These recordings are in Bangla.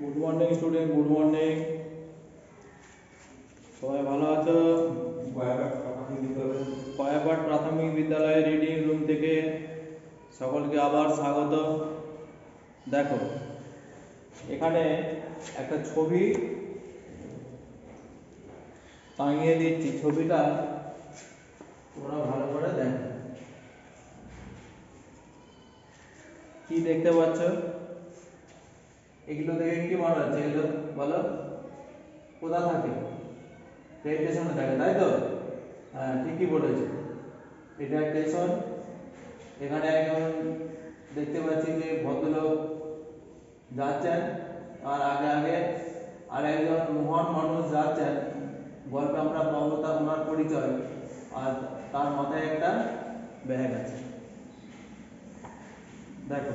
Good morning student good morning সবাই ভালো আছো? কয়াপাট প্রাথমিক বিদ্যালয়ের রিডিং রুম থেকে সকলকে আবার স্বাগত। দেখো, এখানে একটা ছবি টাঙিয়ে দিচ্ছি। ছবিটা তোমরা ভালো করে দেখো। কি দেখতে পাচ্ছ? এগুলো দেখে কি মনে হচ্ছে এগুলো বলো? কোথা থাকে? রেল স্টেশনে থাকে, তাই তো? হ্যাঁ ঠিকই বলেছ। এটা স্টেশন। এখানে একজন দেখতে পাচ্ছি যে ভদ্রলোক যাচ্ছেন, আর আগে আগে আর একজন মহান মানুষ যাচ্ছেন। গল্পে আমরা পাবো তার ওনার পরিচয়, আর তার মাথায় একটা ব্যাগ আছে। দেখো।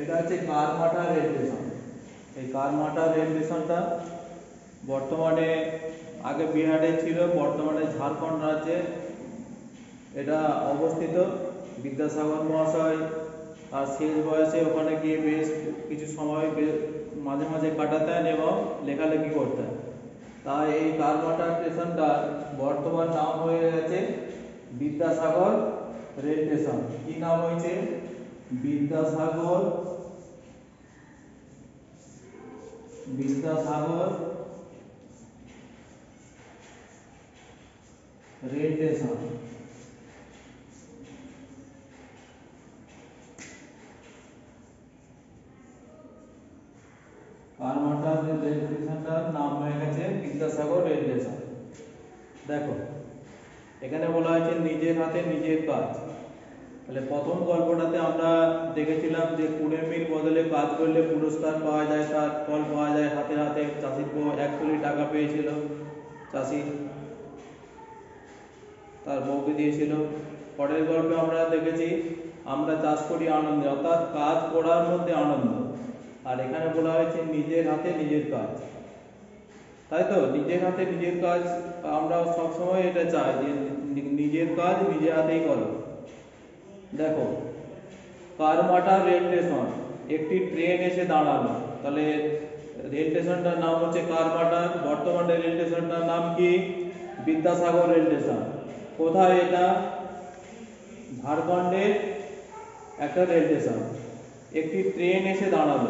এটা হচ্ছে কারমাটা রেল স্টেশন। এই কারমাটা রেল স্টেশনটা বর্তমানে আগে বিহারে ছিল, বর্তমানে ঝাড়খণ্ড রাজ্যে এটা অবস্থিত। বিদ্যাসাগর মহাশয় আর শেষ বয়সে ওখানে গিয়ে বেশ কিছু সময় মাঝে মাঝে কাটাতেন এবং লেখালেখি করতেন। তাই এই কারমাটা স্টেশনটা বর্তমান নাম হয়ে গেছে বিদ্যাসাগর রেল স্টেশন। কি নাম হয়েছে? Vidyasagar Vidyasagar, rail station. Karmatanr rail স্টেশনটার নাম হয়ে গেছে বিদ্যাসাগর রেল স্টেশন। দেখো, এখানে বলা হয়েছে নিজের হাতে নিজের কাজ। তাহলে প্রথম গল্পটাতে আমরা দেখেছিলাম যে কুড়ে মিল বদলে কাজ করলে পুরস্কার পাওয়া যায়, তার ফল পাওয়া যায়, হাতে হাতে চাষির এক কোটি টাকা পেয়েছিল, চাষি তার বউকে দিয়েছিল। পরের গল্পে আমরা দেখেছি, আমরা চাষ করি আনন্দে, অর্থাৎ কাজ করার মধ্যে আনন্দ। আর এখানে বলা হয়েছে নিজের হাতে নিজের কাজ। তাই তো? নিজের হাতে নিজের কাজ, আমরা সবসময় এটা চাই যে নিজের কাজ নিজের হাতেই করো। দেখো কারমাটা রেল স্টেশন একটি ট্রেন এসে দাঁড়াল তাহলে রেল স্টেশনটার নাম হচ্ছে কারমাটা বর্তমানে রেল স্টেশনটার নাম কি বিদ্যাসাগর রেল স্টেশন কোথায় এটা ঝাড়খণ্ডের একটা রেল স্টেশন একটি ট্রেন এসে দাঁড়াল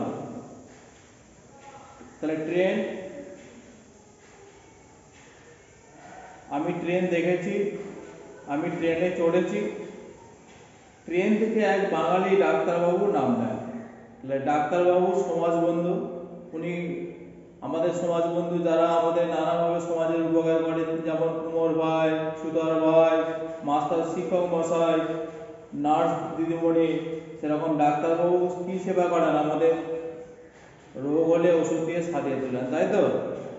তাহলে ট্রেন আমি ট্রেন দেখেছি আমি ট্রেনে চড়েছি ট্রেন থেকে এক বাঙালি ডাক্তারবাবু নামলেন তাহলে ডাক্তারবাবু সমাজবন্ধু উনি আমাদের সমাজবন্ধু যারা আমাদের নানাভাবে সমাজের উপকার করে, যেমন কুমোর ভাই, সুধর ভাই, মাস্টার শিক্ষক মশাই, নার্স দিদিমণি, সেরকম ডাক্তারবাবু কি সেবা করেন? আমাদের রোগ হলে ওষুধ দিয়ে সারিয়ে তোলেন, তাই তো?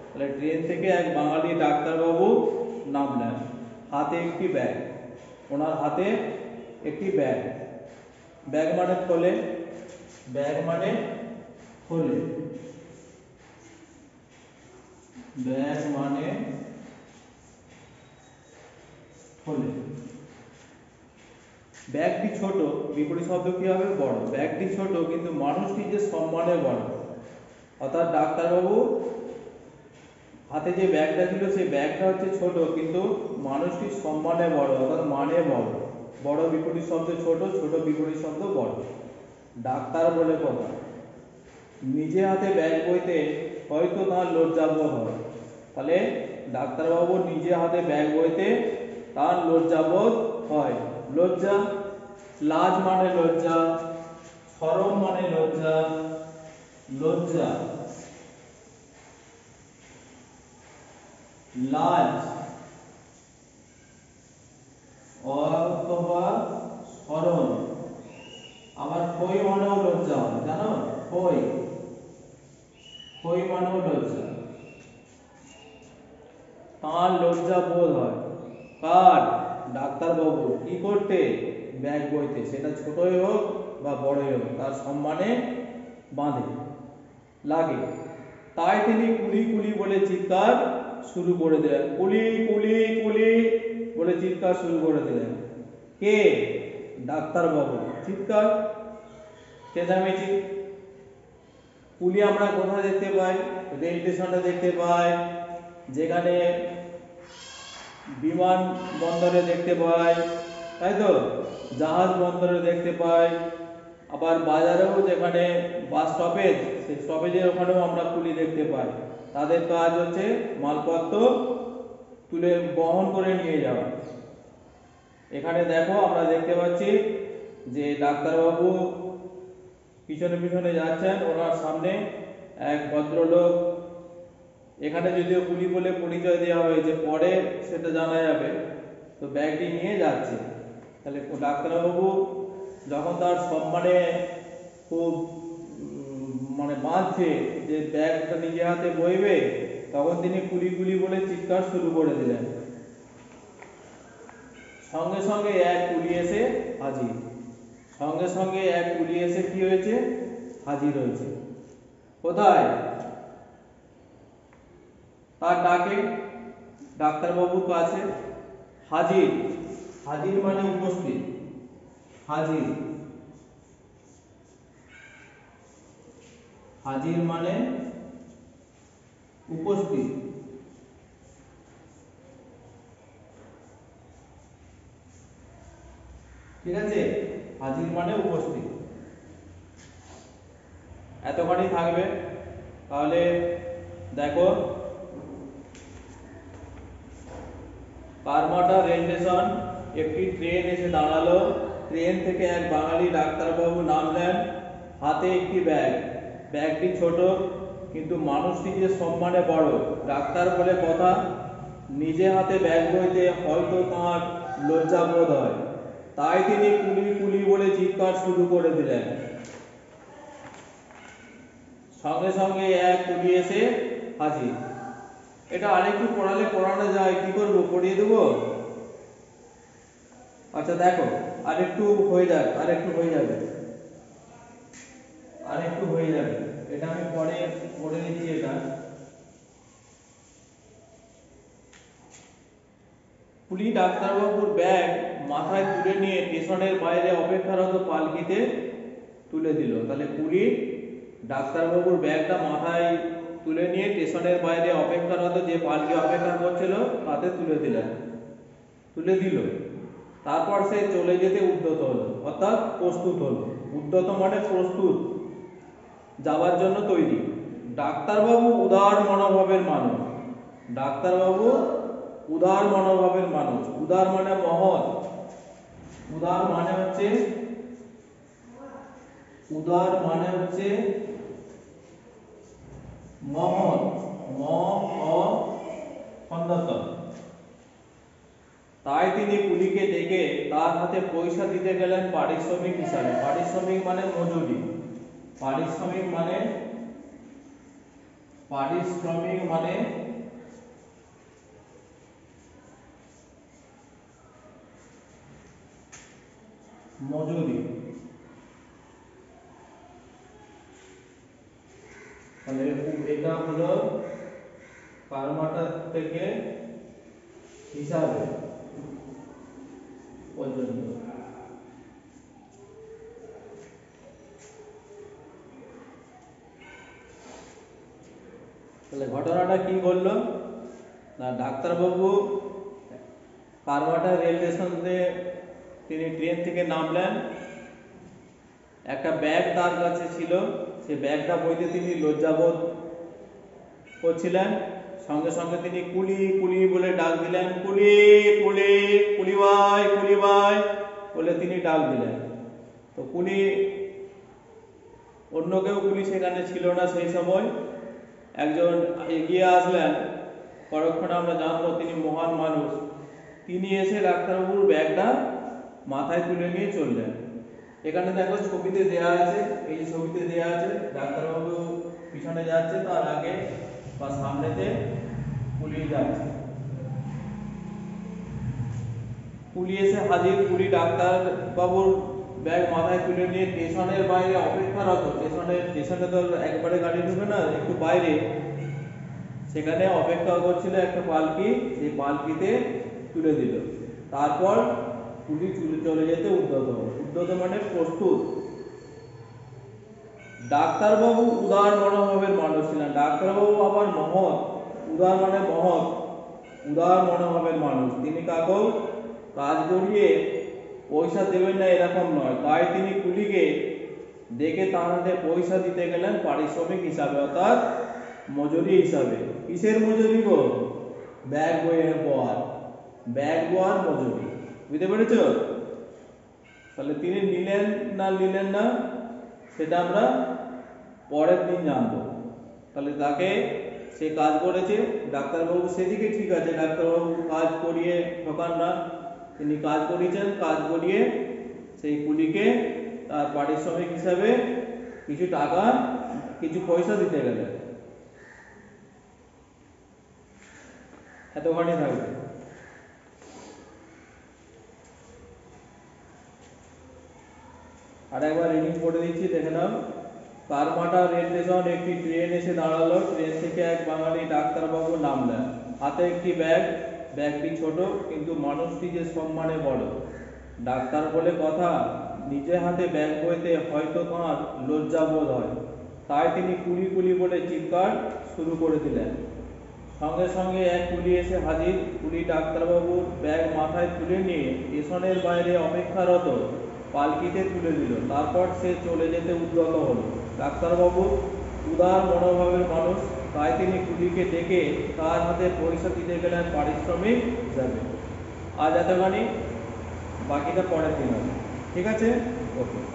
তাহলে ট্রেন থেকে এক বাঙালি ডাক্তারবাবু নাম নামলেন হাতে একটি ব্যাগ, ওনার হাতে একটি ব্যাগ। ব্যাগ মানে খোলে। ব্যাগ মানে খোলে। ব্যাগ মানে খোলে। ব্যাগটি ছোট বিপরীত শব্দ কি হবে? বড়। ব্যাগটি ছোট কিন্তু মানুষটি যে সম্মানে বড়। অর্থাৎ ডাক্তারবাবু হাতে যে ব্যাগটা ছিল সেই ব্যাগটা হচ্ছে ছোট কিন্তু মানুষটি সম্মানে বড় অর্থাৎ মানে বড়। বড় বিপরীত শব্দ ছোট ছোট বিপরীত শব্দ বড়। ডাক্তার বলে কথা, নিজে হাতে ব্যাগ বইতে হয়তো তার লজ্জাবোধ হয়। তাহলে ডাক্তারবাবু নিজে হাতে ব্যাগ বইতে তার লজ্জাবোধ হয়। লজ্জা, লাজ মানে লজ্জা শরম মানে লজ্জা লজ্জা। লাজ অথবা শরম আবার খই মানেও লজ্জা? জানো? খই খই মানেও লজ্জা? তার লজ্জা বোধ হয়। কার? ডাক্তারবাবু কি করতে? ব্যাগ বইতে। সেটা ছোটই হোক বা বড়ই হোক, তার সম্মানে বাঁধে। লাগে। তাই তিনি কুলি কুলি বলে চিৎকার শুরু করে দিলেন। কুলি কুলি কুলি বলে চিৎকার শুরু করে দিলেন। কে? ডাক্তারবাবু। চিৎকার? চেঁচামেচি কুলি আমরা কোথায় দেখতে পাই? রেল স্টেশনটা দেখতে পাই। যেখানে বিমান বন্দরে দেখতে পাই। তাই তো? জাহাজ বন্দরে দেখতে পাই। আবার বাজারেও যেখানে বাস স্টপেজ, সেই স্টপেজের ওখানেও আমরা কুলি দেখতে পাই। তাদের কাজ হচ্ছে মালপত্র তুলে বহন করে নিয়ে যাওয়া। এখানে দেখো আমরা দেখতে পাচ্ছি যে ডাক্তারবাবু পিছনে পিছনে যাচ্ছেন, ওনার সামনে এক ভদ্রলোক। এখানে যদিও কুলি বলে পরিচয় দেওয়া হয়েছে, পরে সেটা জানা যাবে। তো ব্যাগটি নিয়ে যাচ্ছে। তাহলে ডাক্তারবাবু যখন তার সম্মানে খুব মানে বাঁধছে যে ব্যাগটা নিজে হাতে বইবে, তখন তিনি কুলি কুলি বলে চিৎকার শুরু করে দিলেন। সঙ্গে সঙ্গে এক কুলি এসে হাজির। সঙ্গে সঙ্গে এক কুলি এসে কি হয়েছে? হাজির হয়েছে। কোথায়? তার ডাকে ডাক্তারবাবুর কাছে। হাজির। হাজির মানে উপস্থিত। হাজির। হাজির মানে উপস্থিত। ঠিক আছে? হাজির মানে উপস্থিত। এতখানি থাকবে। তাহলে দেখো পারমাটা রেল স্টেশন, একটি ট্রেন এসে দাঁড়াল। ট্রেন থেকে এক বাঙালি ডাক্তারবাবু নামলেন, হাতে একটি ব্যাগ। ব্যাগটি ছোট, কিন্তু মানুষটি যে সম্মানে বড়। ডাক্তার বলে, কথা, নিজে হাতে ব্যাগ বইতে হয়তো তাঁর লজ্জা বোধ হয়। তাই তিনি কুলি কুলি বলে চিৎকার শুরু করে দিলেন। সঙ্গে সঙ্গে এক কুলি এসে হাজির। এটা আরেকটু পড়ালে পড়ানো যায়, কি করব, পড়িয়ে দেবো? আচ্ছা দেখো, আরেকটু হয়ে যাক, আরেকটু হয়ে যাবে। আরেকটু হয়ে যাবে। এটা আমি পরে, পড়ে দিচ্ছি এটা। পুলি ডাক্তারবাবুর ব্যাগ মাথায় তুলে নিয়ে স্টেশনের বাইরে অপেক্ষারত পালকিতে তুলে দিল। তাহলে পুলি ডাক্তারবাবুর ব্যাগটা মাথায় তুলে নিয়ে স্টেশনের বাইরে অপেক্ষারত যে পালকি অপেক্ষা করছিল, তাতে তুলে দিলেন তুলে দিল। তারপর সে চলে যেতে উদ্যত হলো, অর্থাৎ প্রস্তুত হলো। উদ্যত মানে প্রস্তুত, যাওয়ার জন্য তৈরি। ডাক্তারবাবু উদার মনোভাবের মানুষ। ডাক্তারবাবু উদার মনোভাবের মানুষ। উদার মানে মহৎ। উদার মানে হচ্ছে উদার মানে হচ্ছে মহৎ। তাই তিনি কুলিকে ডেকে তার হাতে পয়সা দিতে গেলেন পারিশ্রমিক হিসাবে। পারিশ্রমিক মানে মজুরি। পারিশ্রমিক মানে পারিশ্রমিক মানে মজুরি তাহলে এটা হলো কারমাটা থেকে হিসাবে পর্যন্ত তাহলে ঘটনাটা কি বলল না ডাক্তারবাবু কারমাটা রেল স্টেশনে তিনি ট্রেন থেকে নামলেন। একটা ব্যাগ তার কাছে ছিল। সে ব্যাগটা বইতে তিনি লজ্জাবোধ করছিলেন। সঙ্গে সঙ্গে তিনি কুলি কুলি বলে ডাক দিলেন, কুলি কুলি কুলি ভাই কুলি ভাই বলে তিনি ডাক দিলেন। তো কুলি, অন্য কেউ কুলি সেখানে ছিল না সেই সময়। একজন এগিয়ে আসলেন। পরক্ষণে আমরা জানব তিনি মহান মানুষ। তিনি এসে ডাক্তারবাবুর ব্যাগটা মাথায় তুলে নিয়ে চললেন এখানে দেখো ছবিতে দেয়া আছে, এই যে ছবিতে দেয়া আছে, ডাক্তারবাবু পিছনে যাচ্ছে, তার আগে বা সামনেতে পুলিশ যাচ্ছে। পুলিশ এসে হাজির পুলি ডাক্তার বাবুর ব্যাগ মাথায় তুলে নিয়ে স্টেশনের বাইরে অপেক্ষারত, স্টেশনে স্টেশনে তো একবারে গাড়ি ঢুকে না, একটু বাইরে। সেখানে অপেক্ষা করছিল একটা পালকি, সেই পালকিতে তুলে দিল। তারপর পুলি চলে চলে যেতে উদ্যত উদ্যত মানে প্রস্তুত। ডাক্তারবাবু উদার মনোভাবের মানুষ ছিলেন। ডাক্তারবাবু আবার মহৎ। উদার মানে মহৎ। উদার মনোভাবের মানুষ। তিনি কাকেও কাজ করিয়ে পয়সা দেবেন না এরকম নয়। তাই তিনি কুলিকে ডেকে তার হাতে পয়সা দিতে গেলেন পারিশ্রমিক হিসাবে, অর্থাৎ মজুরি হিসাবে। কিসের মজুরি গো? ব্যাগ বইয়ের পর ব্যাগ বোয়ার মজুরি। বুঝতে পেরেছ তাহলে তিনি নিলেন না নিলেন না, সেটা আমরা পরের দিন জানব। তাহলে তাকে সে কাজ করেছে, ডাক্তারবাবু সেদিকে ঠিক আছে, ডাক্তারবাবু কাজ করিয়ে ঠকান না। তিনি কাজ করিয়েছেন, কাজ করিয়ে সেই কুলিকে তার পারিশ্রমিক হিসাবে কিছু টাকা, কিছু পয়সা দিতে গেলেন। এতখানি থাকবে। আর একবার রিডিং করে দিচ্ছি, দেখে নাও। কারমাটা রেল স্টেশন, একটি ট্রেন এসে দাঁড়াল। ট্রেন থেকে এক বাঙালি ডাক্তারবাবু নামলেন হাতে একটি ব্যাগ ব্যাগটি ছোট, কিন্তু মানুষটি যে সম্মানে বড়। ডাক্তার বলে, কথা, নিজে হাতে ব্যাগ বইতে হয়তো তাঁর লজ্জা বোধ হয়। তাই তিনি কুলি কুলি বলে চিৎকার শুরু করে দিলেন। সঙ্গে সঙ্গে এক কুলি এসে হাজির। কুলি ডাক্তারবাবুর ব্যাগ মাথায় তুলে নিয়ে স্টেশনের বাইরে অপেক্ষারত পালকিতে তুলে দিল। তারপর সে চলে যেতে উদ্যত হল। ডাক্তারবাবু, উদার মনোভাবের মানুষ, তাই তিনি কুলিকে ডেকে তার হাতে পয়সা দিতে গেলেন পারিশ্রমিক হিসাবে। আজ এতখানি, বাকিটা পরের দিন হবে। ঠিক আছে? ওকে।